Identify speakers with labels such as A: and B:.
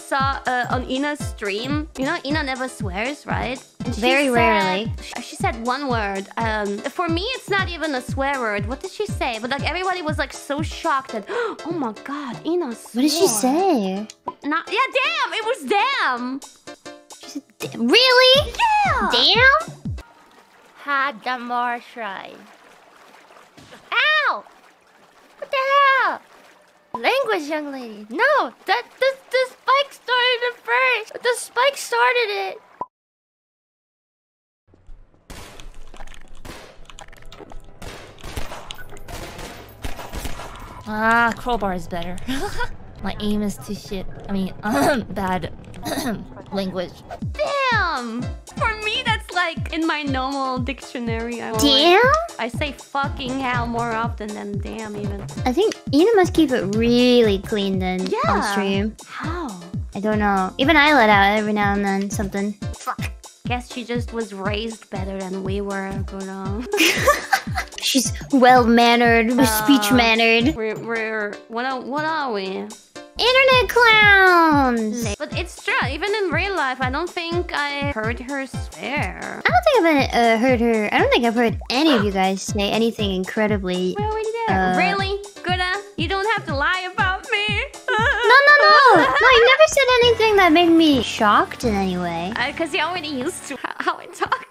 A: saw uh, on Ina's stream. You know, Ina never swears, right?
B: Very
A: said-
B: rarely.
A: She, she said one word. Um, for me, it's not even a swear word. What did she say? But like everybody was like so shocked that, oh my god, Ina swore.
B: What did she say?
A: Not, yeah, damn, it was damn.
B: She said, "D- really?
A: Yeah.
B: Damn?
C: Hadamar Shrine. Ow! What the hell? Language, young lady. No, that the, the started The spike started it.
D: Ah, crowbar is better. My aim is too shit. I mean, bad language.
A: Damn. For me, that's like in my normal dictionary. I,
B: Damn?
A: I say fucking hell more often than damn even.
B: I think Ina must keep it really clean then on
A: Yeah.
B: stream.
A: How?
B: I don't know. Even I let out every now and then something.
A: Fuck. Guess she just was raised better than we were, Gura.
B: She's well mannered,
A: Uh,
B: speech mannered.
A: we're we're what are what are we?
B: Internet clowns!
A: But it's true. Even in real life, I don't think I heard her swear.
B: I don't think I've uh, heard her. I don't think I've heard any of you guys say anything incredibly.
A: We're already
B: Uh,
A: really, Gura? You don't have to
B: never said anything that made me shocked in any way.
A: Because uh, you're already used to how I talk.